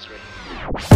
this way.